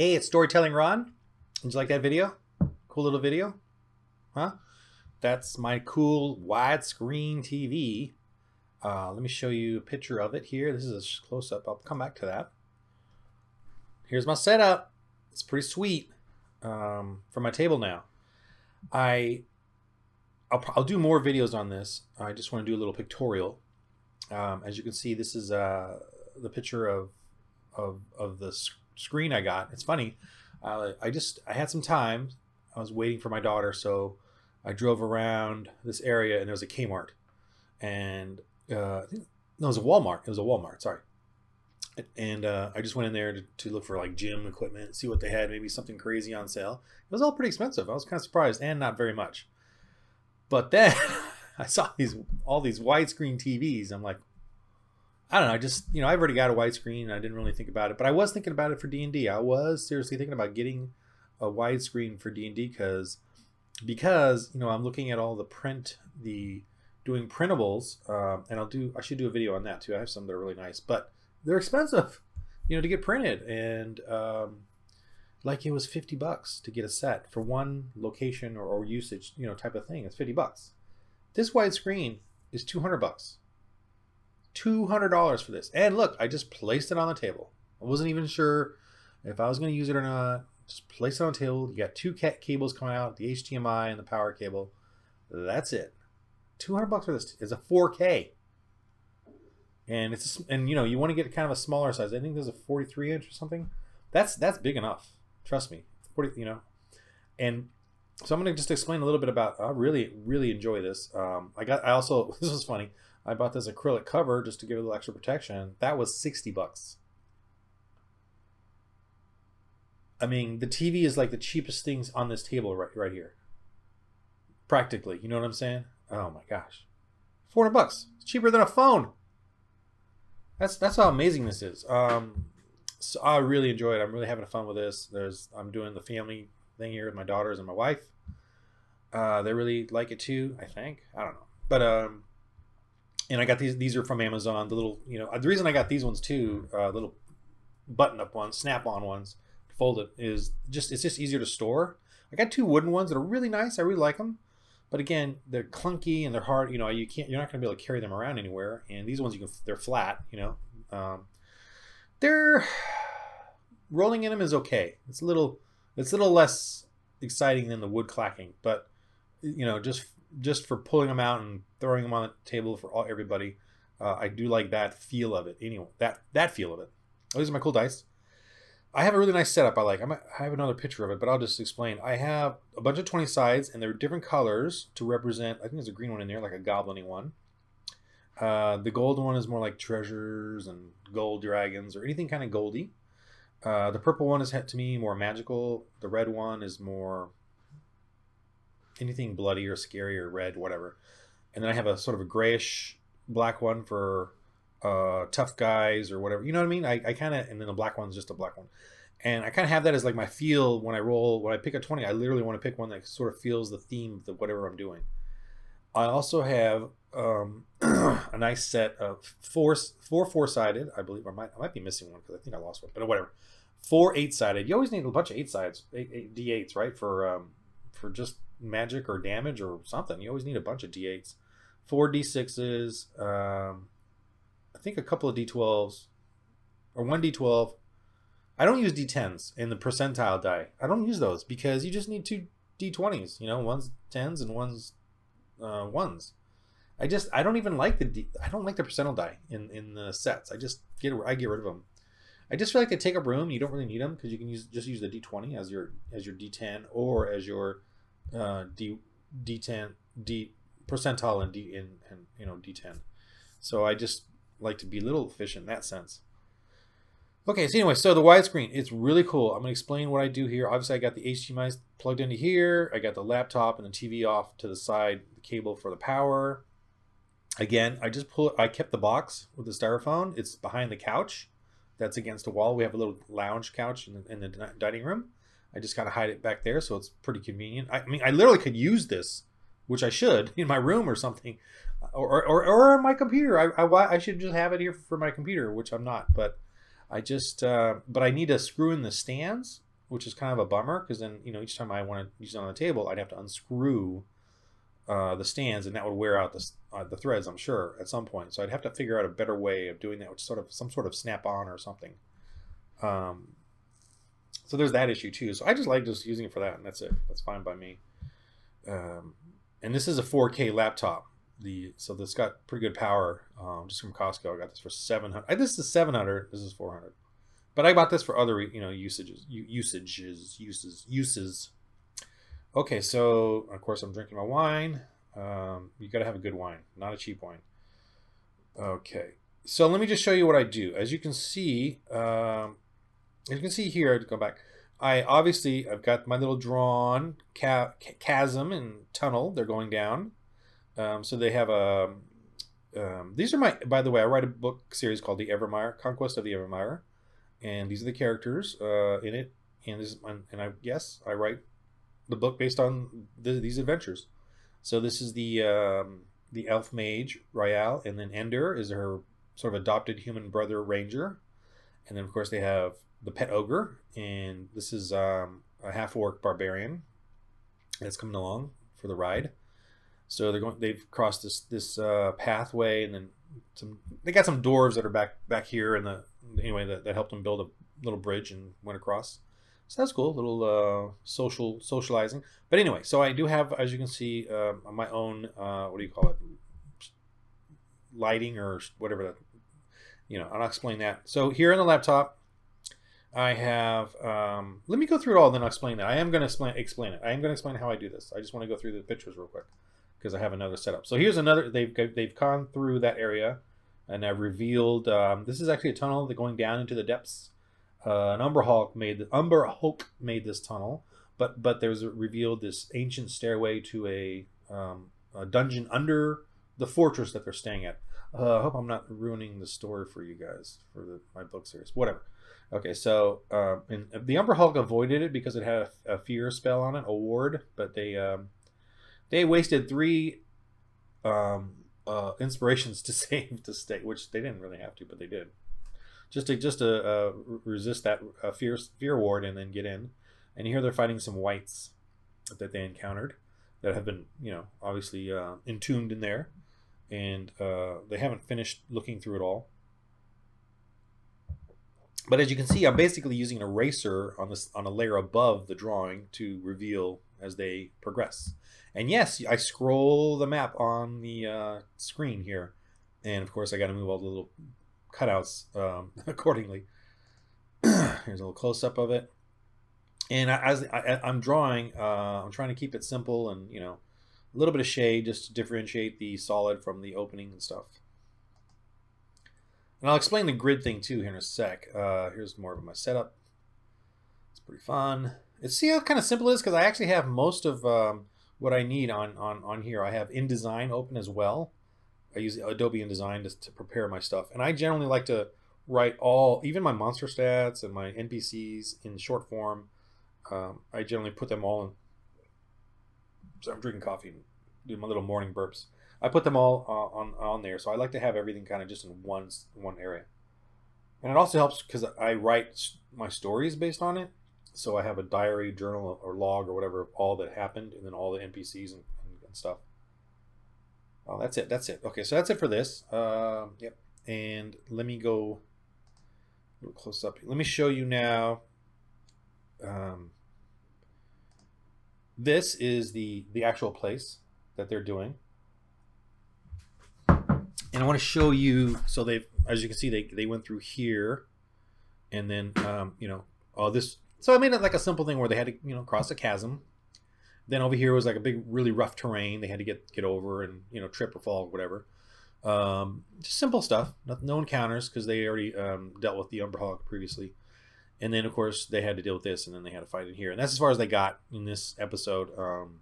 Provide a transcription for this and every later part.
Hey, it's Storytelling Ron. Did you like that video? Cool little video? Huh? That's my cool widescreen TV. Uh, let me show you a picture of it here. This is a close up. I'll come back to that. Here's my setup. It's pretty sweet um, for my table now. I I'll, I'll do more videos on this. I just want to do a little pictorial. Um, as you can see, this is uh, the picture of of of the screen I got. It's funny. Uh, I just I had some time. I was waiting for my daughter, so I drove around this area, and there was a Kmart, and uh, no, it was a Walmart. It was a Walmart. Sorry. And uh, I just went in there to, to look for like gym equipment, see what they had, maybe something crazy on sale. It was all pretty expensive. I was kind of surprised, and not very much. But then I saw these all these widescreen TVs. I'm like, I don't know. I just you know I've already got a widescreen. I didn't really think about it, but I was thinking about it for D and D. I was seriously thinking about getting a widescreen for D and D because because you know I'm looking at all the print the doing printables um, and I'll do I should do a video on that too. I have some that are really nice, but they're expensive, you know, to get printed and um, like it was 50 bucks to get a set for one location or, or usage, you know, type of thing. It's 50 bucks. This widescreen is 200 bucks. $200 for this. And look, I just placed it on the table. I wasn't even sure if I was going to use it or not. Just place it on the table. You got two cat cables coming out, the HDMI and the power cable. That's it. 200 bucks for this. It's a 4K. And it's and you know, you want to get kind of a smaller size. I think there's a 43 inch or something. That's that's big enough. Trust me. 40, you know. And so I'm going to just explain a little bit about I really really enjoy this. Um, I got I also this was funny. I bought this acrylic cover just to give it a little extra protection. That was 60 bucks. I mean, the TV is like the cheapest things on this table right right here. Practically, you know what I'm saying? Oh my gosh, 400 bucks. It's cheaper than a phone. That's that's how amazing this is. Um, so I really enjoy it. I'm really having fun with this. There's I'm doing the family thing here with my daughters and my wife. Uh, they really like it too. I think I don't know, but um, and I got these. These are from Amazon. The little you know the reason I got these ones too, uh, little button up ones, snap on ones folded, is just it's just easier to store. I got two wooden ones that are really nice. I really like them, but again, they're clunky and they're hard. You know, you can't you're not going to be able to carry them around anywhere. And these ones you can they're flat. You know, um, they're rolling in them is okay. It's a little it's a little less exciting than the wood clacking, but you know, just just for pulling them out and throwing them on the table for all everybody, uh, I do like that feel of it. Anyway, that that feel of it. Oh, these are my cool dice. I have a really nice setup I like. I have another picture of it, but I'll just explain. I have a bunch of 20 sides, and they're different colors to represent, I think there's a green one in there, like a goblin one. Uh, the gold one is more like treasures and gold dragons or anything kind of goldy. Uh, the purple one is to me more magical. The red one is more anything bloody or scary or red, whatever. And then I have a sort of a grayish black one for uh, tough guys or whatever. You know what I mean? I, I kind of, and then the black one's just a black one. And I kind of have that as like my feel when I roll, when I pick a 20, I literally want to pick one that sort of feels the theme of whatever I'm doing. I also have um, a nice set of four, four four-sided, I believe, I might, I might be missing one because I think I lost one, but whatever. Four eight-sided. You always need a bunch of eight sides, eight, eight D8s, right? For, um, for just magic or damage or something. You always need a bunch of D8s. Four D6s, um, I think a couple of D12s or one D12. I don't use D10s in the percentile die. I don't use those because you just need two D20s. You know, one's tens and one's uh, ones. I just I don't even like the D, I don't like the percentile die in in the sets. I just get I get rid of them. I just feel like they take up room. You don't really need them because you can use just use the D20 as your as your D10 or as your uh, D D10 D percentile and D in and you know D10. So I just like to be a little efficient in that sense. Okay, so anyway, so the widescreen, it's really cool. I'm to explain what I do here. Obviously, I got the HDMI plugged into here. I got the laptop and the TV off to the side, the cable for the power. Again, I just pull, I kept the box with the styrofoam. It's behind the couch. That's against the wall. We have a little lounge couch in the, in the dining room. I just kind of hide it back there, so it's pretty convenient. I, I mean, I literally could use this, which I should, in my room or something or, or, or on my computer. I, I, I should just have it here for my computer, which I'm not. But I just, uh, but I need to screw in the stands which is kind of a bummer because then you know each time I want to use it on the table, I'd have to unscrew uh, the stands, and that would wear out the uh, the threads, I'm sure, at some point. So I'd have to figure out a better way of doing that, which sort of some sort of snap on or something. Um, so there's that issue too. So I just like just using it for that, and that's it. That's fine by me. Um, and this is a 4K laptop. The so this got pretty good power. Um, just from Costco, I got this for 700. This is 700. This is 400. But I bought this for other you know usages, usages, uses, uses. Okay, so of course I'm drinking my wine. Um, you got to have a good wine, not a cheap wine. Okay, so let me just show you what I do. As you can see, um, as you can see here, to go back, I obviously I've got my little drawn ca chasm and tunnel. They're going down. Um, so they have a. Um, these are my. By the way, I write a book series called The Evermire Conquest of the Evermire, and these are the characters uh, in it. And this is, and I yes, I write the book based on the, these adventures. So this is the um, the elf mage Raelle, and then Ender is her sort of adopted human brother Ranger, and then of course they have the pet ogre, and this is um, a half orc barbarian that's coming along for the ride. So they're going. They've crossed this this uh, pathway, and then some. They got some dwarves that are back back here, and the anyway that, that helped them build a little bridge and went across. So that's cool, a little uh, social socializing. But anyway, so I do have, as you can see, uh, my own uh, what do you call it, lighting or whatever that. You know, I'll explain that. So here on the laptop, I have. Um, let me go through it all, and then I'll explain that. I am going to explain explain it. I am going to explain how I do this. I just want to go through the pictures real quick because I have another setup. So here's another. They've they've gone through that area, and I've revealed. Um, this is actually a tunnel that going down into the depths uh, an Umber Hulk made the Umber Hulk made this tunnel, but but there's revealed this ancient stairway to a, um, a dungeon under the fortress that they're staying at. Uh, I hope I'm not ruining the story for you guys for the, my book series. Whatever. Okay, so um, and the Umber Hulk avoided it because it had a, a fear spell on it, a ward, but they um, they wasted three um, uh, inspirations to save the state, which they didn't really have to, but they did just to just to uh, resist that uh, fear fear ward and then get in. And here they're fighting some wights that they encountered that have been you know obviously uh, entombed in there, and uh, they haven't finished looking through it all. But as you can see, I'm basically using an eraser on this on a layer above the drawing to reveal as they progress. And yes, I scroll the map on the uh, screen here, and of course I got to move all the little cutouts um, accordingly. Here's a little close up of it. And as I, am drawing, uh, I'm trying to keep it simple and, you know, a little bit of shade just to differentiate the solid from the opening and stuff. And I'll explain the grid thing too here in a sec. Uh, here's more of my setup. It's pretty fun. It's see how kind of simple it is because I actually have most of um, what I need on, on, on here. I have InDesign open as well. I use Adobe InDesign to, to prepare my stuff. And I generally like to write all, even my monster stats and my NPCs in short form. Um, I generally put them all in. So I'm drinking coffee doing my little morning burps. I put them all uh, on on there, so I like to have everything kind of just in one one area. And it also helps because I write my stories based on it. So I have a diary, journal, or log, or whatever of all that happened, and then all the NPCs and, and, and stuff. Oh, that's it. That's it. Okay, so that's it for this. Uh, yep. And let me go a little close up. Let me show you now. Um, this is the the actual place that they're doing, and I want to show you. So they've, as you can see, they they went through here, and then um, you know, all this. So I made it like a simple thing where they had to you know cross a chasm then over here was like a big, really rough terrain they had to get get over and you know trip or fall or whatever. Um, just simple stuff, no, no encounters because they already um, dealt with the Umber Hulk previously. And then of course they had to deal with this, and then they had to fight in here, and that's as far as they got in this episode. Um,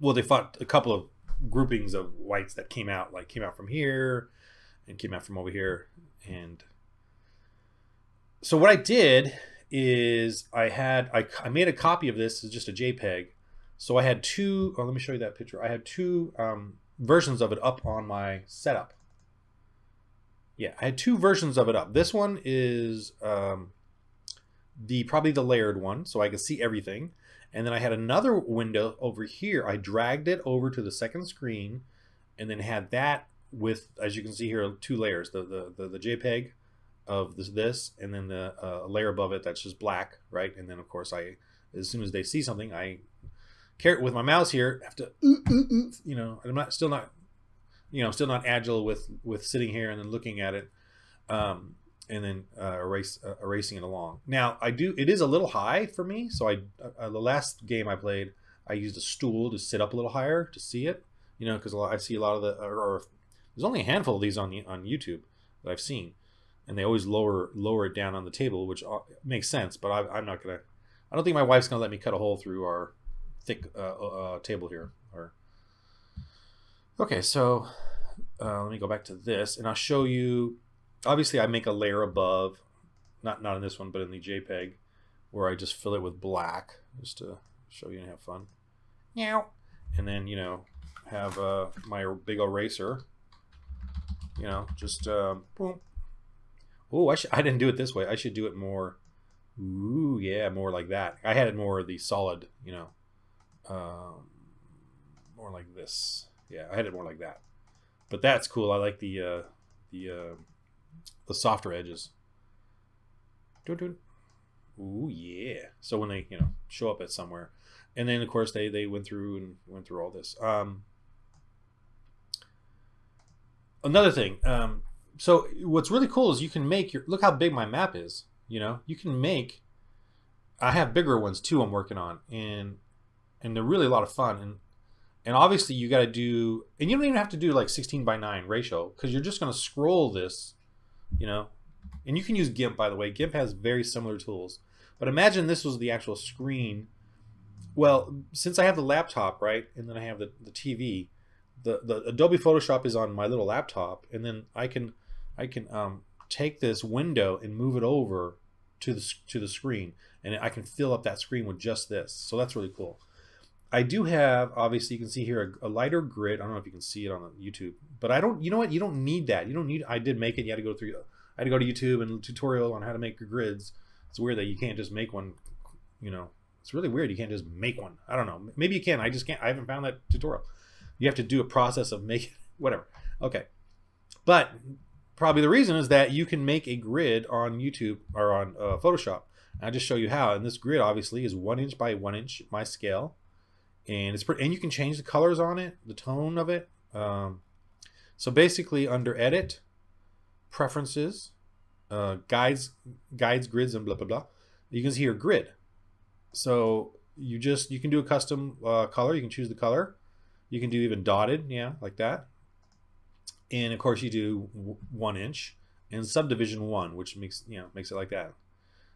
well, they fought a couple of groupings of wights that came out, like came out from here, and came out from over here, and so what I did is I had I, I made a copy of this as just a JPEG. So I had two. Oh, let me show you that picture. I had two um, versions of it up on my setup. Yeah, I had two versions of it up. This one is um, the probably the layered one, so I could see everything. And then I had another window over here. I dragged it over to the second screen, and then had that with, as you can see here, two layers: the the the, the JPEG of this, this, and then the uh, layer above it that's just black, right? And then of course I, as soon as they see something, I carrot with my mouse here have to, you know, I'm not still not, you know, still not agile with with sitting here and then looking at it. Um, and then uh, erase uh, erasing it along. Now I do it is a little high for me, so I uh, the last game I played I used a stool to sit up a little higher to see it, you know, because I see a lot of the or, or, there's only a handful of these on the on YouTube that I've seen, and they always lower lower it down on the table, which uh, makes sense. But I, am not gonna, I don't think my wife's gonna let me cut a hole through our thick uh, uh, table here. Okay, so let me go back to this, and I'll show you obviously I make a layer above, not not in this one, but in the JPEG, where I just fill it with black just to show you and have fun. Meow. And then you know have uh, my big eraser. You know, just um, boom. Oh, I should. I didn't do it this way. I should do it more. Ooh, yeah, more like that. I had it more of the solid. You know, um, more like this. Yeah, I had it more like that. But that's cool. I like the uh, the uh, the softer edges. Ooh yeah. So when they you know show up at somewhere, and then of course they they went through and went through all this. Um, another thing. Um, so what's really cool is you can make your look how big my map is. You know you can make. I have bigger ones too. I'm working on and and they're really a lot of fun and and obviously you got to do and you don't even have to do like 16 by 9 ratio because you're just going to scroll this you know? And you can use gimp by the way. Gimp has very similar tools. But imagine this was the actual screen. Well since i have the laptop right and then i have the, the tv the, the adobe photoshop is on my little laptop and then i can i can um, take this window and move it over to the to the screen and i can fill up that screen with just this. So that's really cool I do have, obviously, you can see here a, a, lighter grid. I don't know if you can see it on YouTube, but I don't. You know what? You don't need that. You don't need. I did make it. You had to go through. I had to go to YouTube and tutorial on how to make your grids. It's weird that you can't just make one. You know, it's really weird. You can't just make one. I don't know. Maybe you can. I just can't. I haven't found that tutorial. You have to do a process of making whatever. Okay, but probably the reason is that you can make a grid on YouTube or on uh, Photoshop. I'll just show you how. And this grid obviously is one inch by one inch, my scale and it's pretty, and you can change the colors on it, the tone of it. Um, so basically, under Edit, Preferences, uh, Guides, Guides, Grids, and blah blah blah, you can see your grid. So you just you can do a custom uh, color. You can choose the color. You can do even dotted, yeah, like that. And of course, you do one inch and subdivision one, which makes you know makes it like that.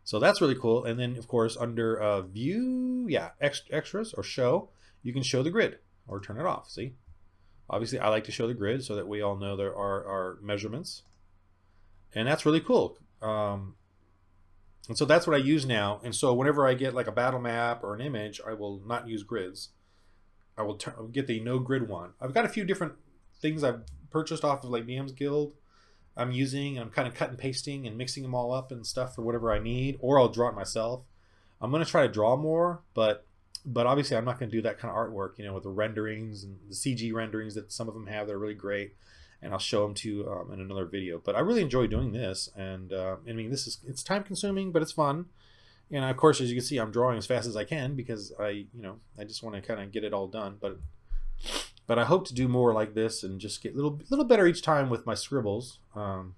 So that's really cool. And then of course under uh, view, yeah, extras or show, you can show the grid or turn it off. See? Obviously, I like to show the grid so that we all know there are our measurements. And that's really cool. Um, and so that's what I use now. And so whenever I get like a battle map or an image, I will not use grids. I will get the no grid one. I've got a few different things I've purchased off of like DMs Guild. I'm using and I'm kind of cut and pasting and mixing them all up and stuff for whatever I need, or I'll draw it myself. I'm going to try to draw more, but but obviously I'm not going to do that kind of artwork, you know, with the renderings and the CG renderings that some of them have. They're really great, and I'll show them to you um, in another video. But I really enjoy doing this, and uh, I mean, this is it's time consuming, but it's fun. And of course, as you can see, I'm drawing as fast as I can because I, you know, I just want to kind of get it all done. But but I hope to do more like this and just get a little little better each time with my scribbles. Um,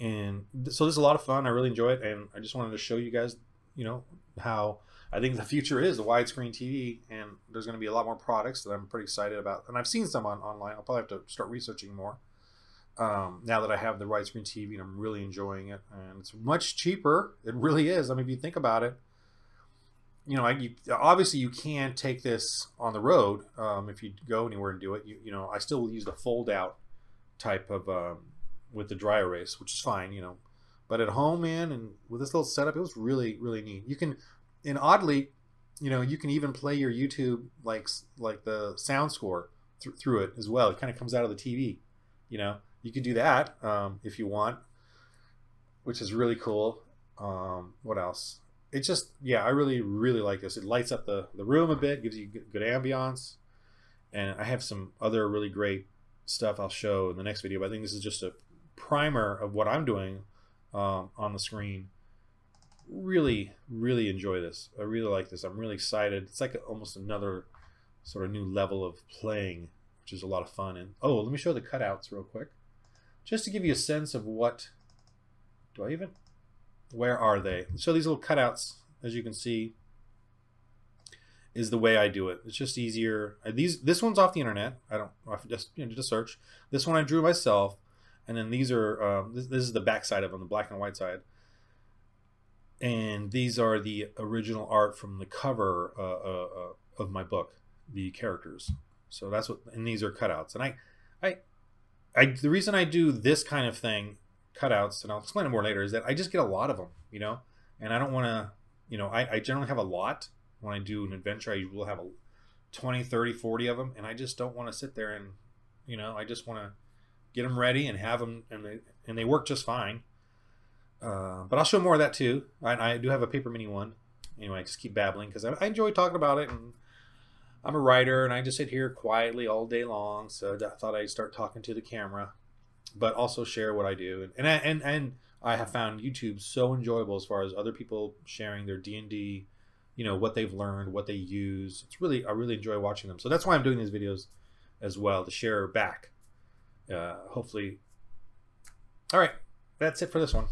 and so this is a lot of fun. I really enjoy it, and I just wanted to show you guys, you know, how I think the future is a widescreen TV, and there's going to be a lot more products that I'm pretty excited about. And I've seen some on online. I'll probably have to start researching more um, now that I have the widescreen TV, and I'm really enjoying it. And it's much cheaper. It really is. I mean, if you think about it, you know, I, you, obviously you can take this on the road um, if you go anywhere and do it. You, you know, I still use the fold out type of um, with the dry erase, which is fine. You know, but at home, man, and with this little setup, it was really really neat. You can and oddly, you know, you can even play your YouTube like like the sound score th- through it as well. It kind of comes out of the TV. You know, you could do that um, if you want, which is really cool. Um, what else? It's just yeah, I really really like this. It lights up the the room a bit, gives you good, good ambiance, and I have some other really great stuff I'll show in the next video. But I think this is just a primer of what I'm doing um, on the screen. Really, really enjoy this. I really like this. I'm really excited. It's like a, almost another sort of new level of playing, which is a lot of fun. And oh, let me show the cutouts real quick, just to give you a sense of what. Do I even? Where are they? So these little cutouts, as you can see, is the way I do it. It's just easier. These this one's off the internet. I don't. I just you know, did a search. This one I drew myself, and then these are. Um, this, this is the back side of them, the black and white side. And these are the original art from the cover uh, uh, uh, of my book, the characters. So that's what. And these are cutouts. And I, I, I. The reason I do this kind of thing, cutouts, and I'll explain it more later, is that I just get a lot of them. You know, and I don't want to. You know, I, I generally have a lot when I do an adventure, I will have a 20, 30, 40 of them, and I just don't want to sit there and, you know, I just want to get them ready and have them, and they and they work just fine. Uh, but I'll show more of that too. I, I, do have a paper mini one. Anyway, I just keep babbling because I, I, enjoy talking about it, and I'm a writer, and I just sit here quietly all day long. So I thought I'd start talking to the camera, but also share what I do, and and and, and I have found YouTube so enjoyable as far as other people sharing their D and D you know what they've learned, what they use. It's really I really enjoy watching them. So that's why I'm doing these videos as well to share back. Uh, hopefully. All right, that's it for this one.